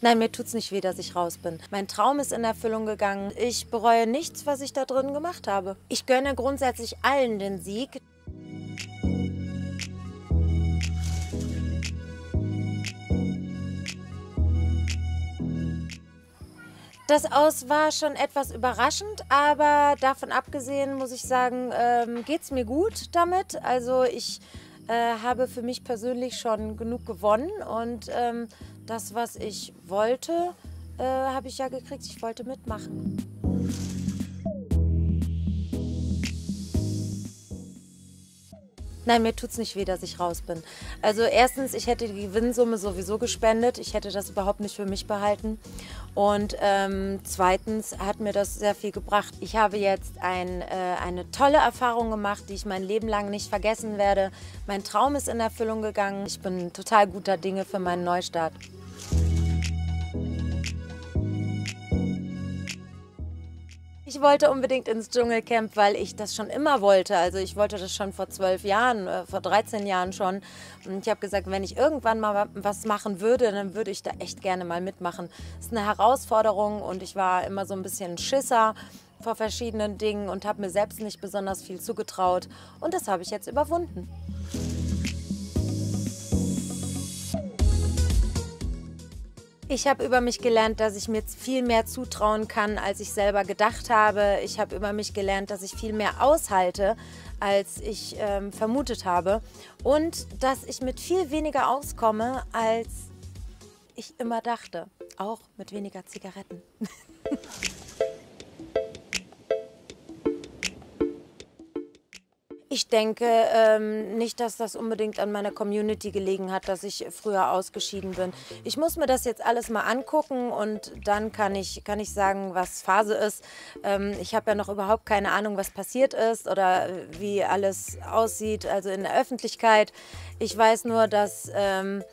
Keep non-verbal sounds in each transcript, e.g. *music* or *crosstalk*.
Nein, mir tut's nicht weh, dass ich raus bin. Mein Traum ist in Erfüllung gegangen. Ich bereue nichts, was ich da drin gemacht habe. Ich gönne grundsätzlich allen den Sieg. Das Aus war schon etwas überraschend, aber davon abgesehen muss ich sagen, ähm, es mir gut damit. Also ich äh, habe für mich persönlich schon genug gewonnen und ähm, das, was ich wollte, äh, habe ich ja gekriegt. Ich wollte mitmachen. Nein, mir tut es nicht weh, dass ich raus bin. Also erstens, ich hätte die Gewinnsumme sowieso gespendet. Ich hätte das überhaupt nicht für mich behalten. Und ähm, zweitens hat mir das sehr viel gebracht. Ich habe jetzt ein, äh, eine tolle Erfahrung gemacht, die ich mein Leben lang nicht vergessen werde. Mein Traum ist in Erfüllung gegangen. Ich bin total guter Dinge für meinen Neustart. Ich wollte unbedingt ins Dschungelcamp, weil ich das schon immer wollte. Also ich wollte das schon vor zwölf Jahren, äh, vor 13 Jahren schon. Und ich habe gesagt, wenn ich irgendwann mal was machen würde, dann würde ich da echt gerne mal mitmachen. Es ist eine Herausforderung und ich war immer so ein bisschen Schisser vor verschiedenen Dingen und habe mir selbst nicht besonders viel zugetraut. Und das habe ich jetzt überwunden. Ich habe über mich gelernt, dass ich mir viel mehr zutrauen kann, als ich selber gedacht habe. Ich habe über mich gelernt, dass ich viel mehr aushalte, als ich ähm, vermutet habe. Und dass ich mit viel weniger auskomme, als ich immer dachte. Auch mit weniger Zigaretten. *laughs* Ich denke ähm, nicht, dass das unbedingt an meiner Community gelegen hat, dass ich früher ausgeschieden bin. Ich muss mir das jetzt alles mal angucken und dann kann ich, kann ich sagen, was Phase ist. Ähm, ich habe ja noch überhaupt keine Ahnung, was passiert ist oder wie alles aussieht, also in der Öffentlichkeit. Ich weiß nur, dass... Ähm,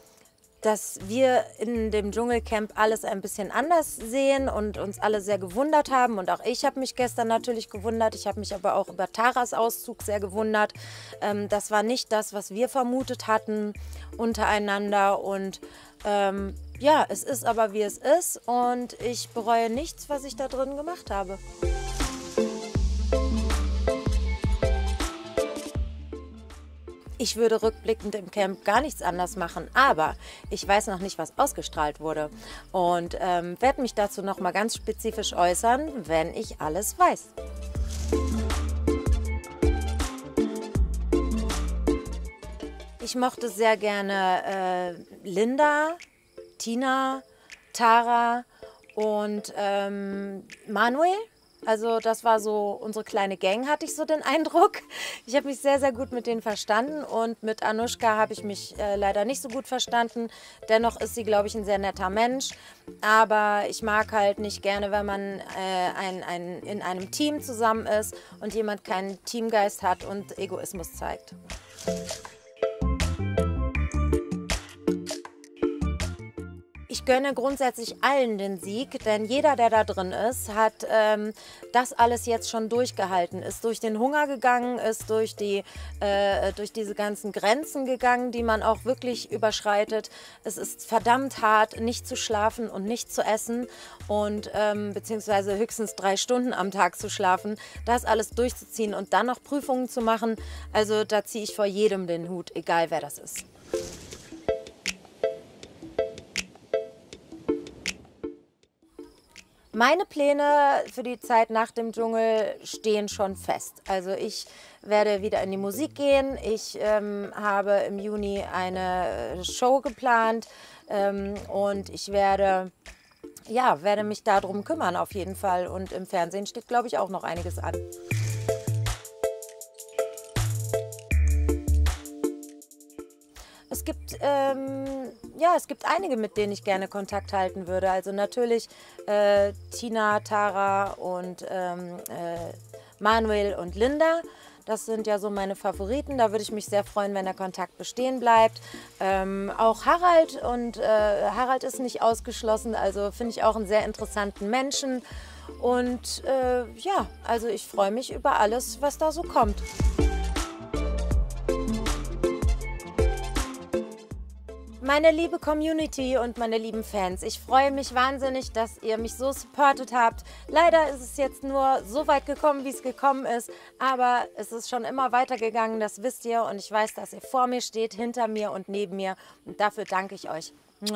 dass wir in dem Dschungelcamp alles ein bisschen anders sehen und uns alle sehr gewundert haben. Und auch ich habe mich gestern natürlich gewundert. Ich habe mich aber auch über Taras Auszug sehr gewundert. Ähm, das war nicht das, was wir vermutet hatten untereinander. Und ähm, ja, es ist aber wie es ist. Und ich bereue nichts, was ich da drin gemacht habe. Ich würde rückblickend im Camp gar nichts anders machen, aber ich weiß noch nicht, was ausgestrahlt wurde und ähm, werde mich dazu noch mal ganz spezifisch äußern, wenn ich alles weiß. Ich mochte sehr gerne äh, Linda, Tina, Tara und ähm, Manuel. Also das war so unsere kleine Gang, hatte ich so den Eindruck. Ich habe mich sehr, sehr gut mit denen verstanden und mit Anushka habe ich mich äh, leider nicht so gut verstanden. Dennoch ist sie, glaube ich, ein sehr netter Mensch. Aber ich mag halt nicht gerne, wenn man äh, ein, ein, in einem Team zusammen ist und jemand keinen Teamgeist hat und Egoismus zeigt. Ich gönne grundsätzlich allen den Sieg, denn jeder, der da drin ist, hat ähm, das alles jetzt schon durchgehalten, ist durch den Hunger gegangen, ist durch, die, äh, durch diese ganzen Grenzen gegangen, die man auch wirklich überschreitet. Es ist verdammt hart, nicht zu schlafen und nicht zu essen und ähm, beziehungsweise höchstens drei Stunden am Tag zu schlafen, das alles durchzuziehen und dann noch Prüfungen zu machen. Also da ziehe ich vor jedem den Hut, egal wer das ist. Meine Pläne für die Zeit nach dem Dschungel stehen schon fest. Also ich werde wieder in die Musik gehen. Ich ähm, habe im Juni eine Show geplant ähm, und ich werde, ja, werde mich darum kümmern auf jeden Fall. Und im Fernsehen steht, glaube ich, auch noch einiges an. Es gibt, ähm, ja, es gibt einige, mit denen ich gerne Kontakt halten würde. Also natürlich äh, Tina, Tara und ähm, äh, Manuel und Linda. Das sind ja so meine Favoriten. Da würde ich mich sehr freuen, wenn der Kontakt bestehen bleibt. Ähm, auch Harald und äh, Harald ist nicht ausgeschlossen. Also finde ich auch einen sehr interessanten Menschen. Und äh, ja, also ich freue mich über alles, was da so kommt. Meine liebe Community und meine lieben Fans, ich freue mich wahnsinnig, dass ihr mich so supportet habt. Leider ist es jetzt nur so weit gekommen, wie es gekommen ist, aber es ist schon immer weitergegangen, das wisst ihr und ich weiß, dass ihr vor mir steht, hinter mir und neben mir und dafür danke ich euch. *laughs*